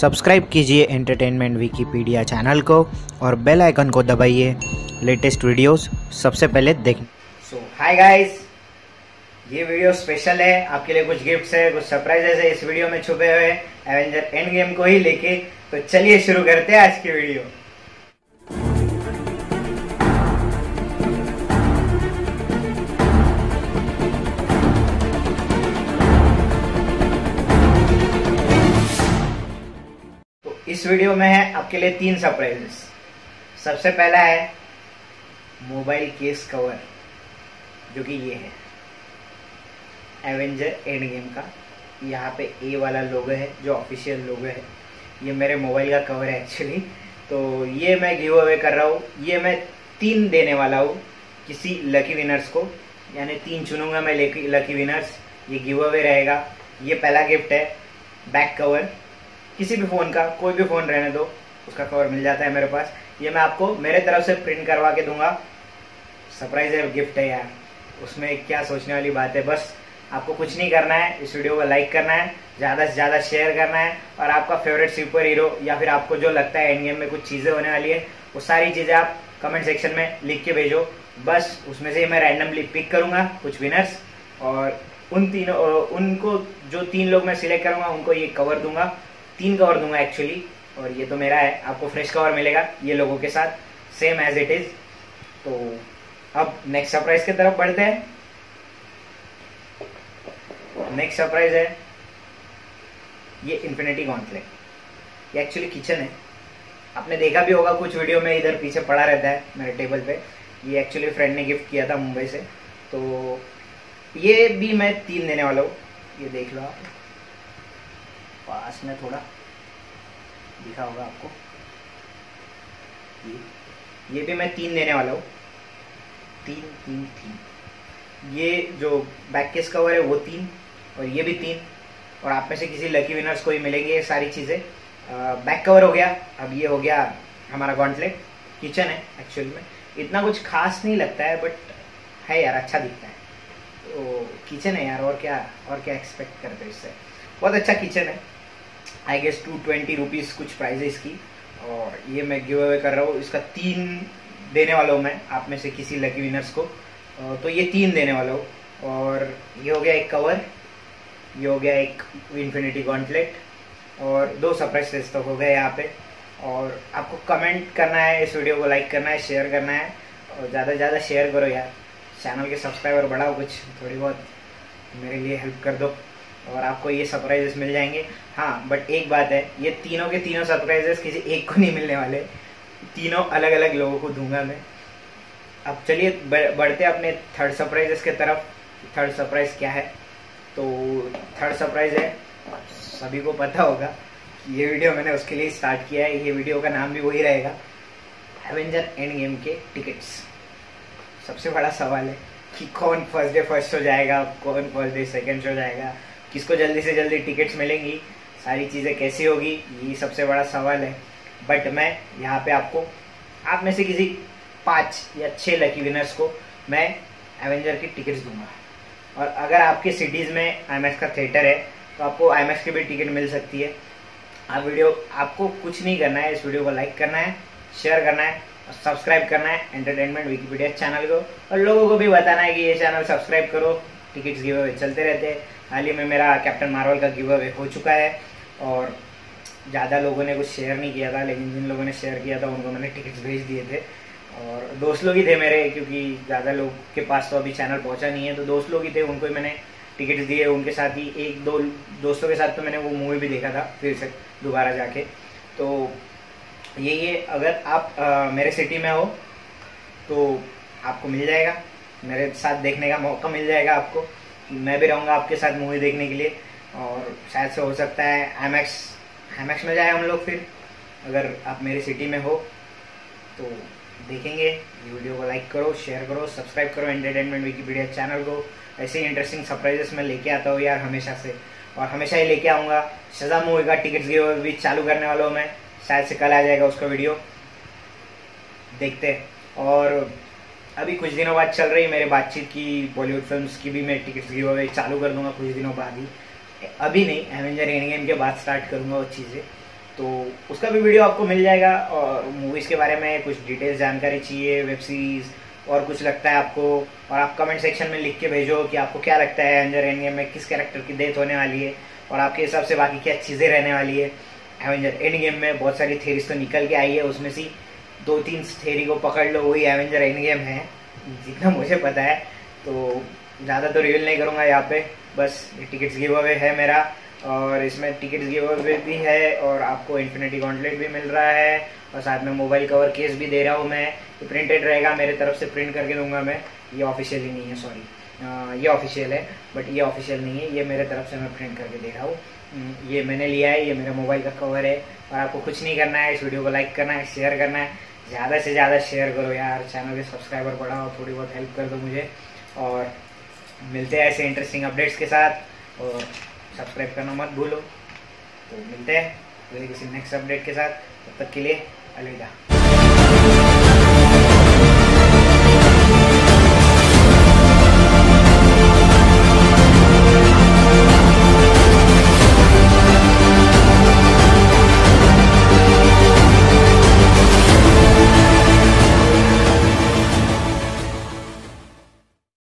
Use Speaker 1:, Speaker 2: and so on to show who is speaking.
Speaker 1: Subscribe कीजिए entertainment Wikipedia channel को और बेल आइकन को दबाइए। लेटेस्ट वीडियोस सबसे पहले देखें
Speaker 2: सो हाय गाइस ये वीडियो स्पेशल है। आपके लिए कुछ गिफ्ट्स है, कुछ सरप्राइजेस है। इस वीडियो में छुपे हुए एवेंजर एंड गेम को ही लेके। तो चलिए शुरू करते हैं आज की वीडियो। इस वीडियो में है आपके लिए तीन सरप्राइजेस सबसे पहला है मोबाइल केस कवर जो कि ये है। एवेंजर एंड गेम का। यहाँ पे ए वाला लोगो है, जो ऑफिशियल लोगो है। ये मेरे मोबाइल का कवर है एक्चुअली तो ये मैं गिव अवे कर रहा हूँ। ये मैं तीन देने वाला हूँ किसी लकी विनर्स को। यानी तीन चुनूँगा मैं लकी विनर्स ये गिव अवे रहेगा। ये पहला गिफ्ट है बैक कवर किसी भी फ़ोन का, कोई भी फ़ोन रहने दो, उसका कवर मिल जाता है मेरे पास। ये मैं आपको मेरे तरफ़ से प्रिंट करवा के दूँगा। सरप्राइज़ है गिफ्ट है यार। उसमें क्या सोचने वाली बात है, बस आपको कुछ नहीं करना है, इस वीडियो को लाइक करना है, ज़्यादा से ज़्यादा शेयर करना है, और आपका फेवरेट सुपर हीरो या फिर आपको जो लगता है एंड में कुछ चीज़ें होने वाली है, वो सारी चीज़ें आप कमेंट सेक्शन में लिख के भेजो। बस उसमें से मैं रैंडमली पिक करूँगा कुछ विनर्स और उन तीनों, उनको जो तीन लोग मैं सिलेक्ट करूँगा, उनको ये कवर दूँगा। तीन कवर दूँगा एक्चुअली और ये तो मेरा है, आपको फ्रेश कवर मिलेगा, ये लोगों के साथ सेम एज इट इज़ तो अब नेक्स्ट सरप्राइज़ की तरफ़ बढ़ते हैं। नेक्स्ट सरप्राइज़ है, ये इन्फिनिटी गॉन्टलेट ये एक्चुअली किचन है। आपने देखा भी होगा, कुछ वीडियो में इधर पीछे पड़ा रहता है, मेरे टेबल पे। ये एक्चुअली फ्रेंड ने गिफ्ट किया था मुंबई से। तो ये भी मैं तीन देने वाला हूँ। ये देख लो आप। पास में थोड़ा दिखा होगा आपको। ये ये भी मैं तीन देने वाला हूँ। तीन तीन तीन। ये जो बैक केस कवर है वो तीन और ये भी तीन। और आप में से किसी लकी विनर्स को ही मिलेंगे ये सारी चीज़ें। बैक कवर हो गया। अब ये हो गया हमारा गॉन्टलेट किचन है एक्चुअल में। इतना कुछ खास नहीं लगता है बट है यार अच्छा दिखता है। तो किचन है यार, और क्या और क्या एक्सपेक्ट करते हो इससे? बहुत अच्छा किचन है। I guess two twenty rupees कुछ प्राइस है इसकी। और ये मैं गिव अवे कर रहा हूँ। इसका तीन देने वाला हूँ मैं, आप में से किसी लकी विनर्स को। तो ये तीन देने वाला हूँ। और ये हो गया एक कवर ये हो गया एक इन्फिनिटी गॉन्टलेट और दो सरप्राइज़ तो हो गए यहाँ पे। और आपको कमेंट करना है, इस वीडियो को लाइक करना है शेयर करना है, और ज़्यादा से ज़्यादा शेयर करो यार। चैनल के सब्सक्राइबर बढ़ाओ कुछ, थोड़ी बहुत मेरे लिए हेल्प कर दो। और आपको ये सरप्राइजेस मिल जाएँगे। हाँ बट एक बात है, ये तीनों के तीनों सरप्राइजेस किसी एक को नहीं मिलने वाले। तीनों अलग अलग लोगों को दूँगा मैं। अब चलिए बढ़ते अपने थर्ड सरप्राइजेस के तरफ़। थर्ड सरप्राइज़ क्या है? तो थर्ड सरप्राइज़ है, सभी को पता होगा ये वीडियो मैंने उसके लिए स्टार्ट किया है। ये वीडियो का नाम भी वही रहेगा एवेंजर एंड गेम के टिकट्स सबसे बड़ा सवाल है कि कौन फ़र्स्ट डे फ़र्स्ट हो जाएगा, कौन फ़र्स्ट डे सेकेंड हो जाएगा। किसको जल्दी से जल्दी टिकट्स मिलेंगी, सारी चीज़ें कैसी होगी, ये सबसे बड़ा सवाल है। बट मैं यहाँ पे आपको, आप में से किसी पाँच या छः लकी विनर्स को मैं एवेंजर की टिकट्स दूँगा। और अगर आपके सिटीज़ में आई का थिएटर है तो आपको आई की भी टिकट मिल सकती है। आप वीडियो आपको कुछ नहीं करना है, इस वीडियो को लाइक करना है शेयर करना है, और सब्सक्राइब करना है एंटरटेनमेंट विकीपीडिया चैनल को। और लोगों को भी बताना है कि ये चैनल सब्सक्राइब करो टिकट्स गिव अवे चलते रहते हैं। हाल ही में मेरा कैप्टन मार्वल का गिव अवे हो चुका है और ज़्यादा लोगों ने कुछ शेयर नहीं किया था लेकिन जिन लोगों ने शेयर किया था उनको मैंने टिकट्स भेज दिए थे। और दोस्त लोग ही थे मेरे क्योंकि ज़्यादा लोग के पास तो अभी चैनल पहुँचा नहीं है तो दोस्त लोग ही थे उनको ही मैंने टिकट्स दिए। उनके साथ ही एक दो दोस्तों के साथ तो मैंने वो मूवी भी देखा था फिर से दोबारा जाके। तो ये ये अगर आप आ, मेरे सिटी में हो तो आपको मिल जाएगा। मेरे साथ देखने का मौका मिल जाएगा आपको। मैं भी रहूँगा आपके साथ मूवी देखने के लिए। और शायद से हो सकता है एम एक्स एम एक्स में जाए हम लोग फिर, अगर आप मेरी सिटी में हो। तो देखेंगे, वीडियो को लाइक करो शेयर करो सब्सक्राइब करो एंटरटेनमेंट विकीपीडिया चैनल को। ऐसे ही इंटरेस्टिंग सरप्राइजेस मैं लेके आता हूँ यार हमेशा से। और हमेशा ही लेके आऊँगा। सजा मूवी का टिकट्स गिव भी चालू करने वाला हूँ मैं। शायद से कल आ जाएगा उसका वीडियो देखते और अभी कुछ दिनों बाद चल रही मेरे बातचीत की बॉलीवुड फिल्म्स की भी मैं टिकट्स गिव अवे चालू कर दूँगा कुछ दिनों बाद ही। अभी नहीं एवेंजर एंड गेम के बाद स्टार्ट करूँगा वो चीज़ें। तो उसका भी वीडियो आपको मिल जाएगा और मूवीज़ के बारे में कुछ डिटेल्स जानकारी चाहिए वेब सीरीज़ और कुछ लगता है आपको। और आप कमेंट सेक्शन में लिख के भेजो कि आपको क्या लगता है एवेंजर एंड गेम में किस कैरेक्टर की डेथ होने वाली है। और आपके हिसाब से बाकी क्या चीज़ें रहने वाली है। एवेंजर एंड गेम में बहुत सारी थेरीज तो निकल के आई है, उसमें से दो तीन थेरी को पकड़ लो, वही एवेंजर एंड गेम है, जितना मुझे पता है तो ज़्यादा तो रिवील नहीं करूँगा यहाँ पे। बस टिकट्स गिव अवे है मेरा, और इसमें टिकट्स गिव अवे भी है, और आपको इन्फिनिटी गॉन्टलेट भी मिल रहा है, और साथ में मोबाइल कवर केस भी दे रहा हूँ मैं। ये प्रिंटेड रहेगा, मेरे तरफ़ से प्रिंट करके दूँगा मैं। ये ऑफिशियल ही नहीं है सॉरी ये ऑफिशियल है बट ये ऑफिशियल नहीं है, ये मेरे तरफ़ से मैं प्रिंट करके दे रहा हूँ। ये मैंने लिया है, ये मेरा मोबाइल का कवर है। और आपको कुछ नहीं करना है, इस वीडियो को लाइक करना है शेयर करना है। ज़्यादा से ज़्यादा शेयर करो यार चैनल के सब्सक्राइबर बढ़ाओ, थोड़ी बहुत हेल्प कर दो मुझे। और मिलते हैं ऐसे इंटरेस्टिंग अपडेट्स के साथ। और सब्सक्राइब करना मत भूलो। तो मिलते हैं किसी नेक्स्ट अपडेट के साथ। तब तक के लिए अलविदा।